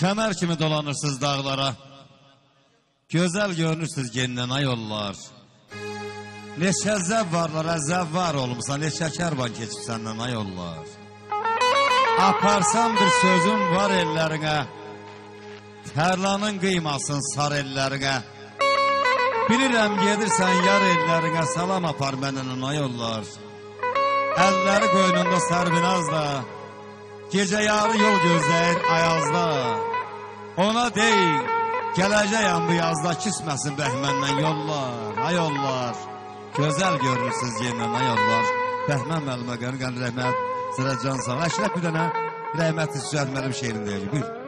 Kemer kimi dolanırsınız dağlara. Güzel görünürsünüz geninden ay yollar. Neçə zəvvarlara zəvvar olmusan, neçə kərvan keçib səndən ay yollar. Aparsan bir sözüm var ellərinə, tərlanın qıymasın sar ellərinə. Bilirəm gedirsən yar ellərinə, salam apar məndən ay yollar. Əlləri qoynunda sərvinaz da, gecə yarı yol gözləyir ayazda. Ona deyil, gələcəyəm bu yazda kisməsin bəhməndən yollar, ay yollar. Gözəl görürsünüz yenidən ay yollar. Bəhmən müəllimə qəni qəni rəhmət, sıra can sağ. Əşrəf bir dənə rəhmət istəyər mənim şeirim deyəcək. Buyur.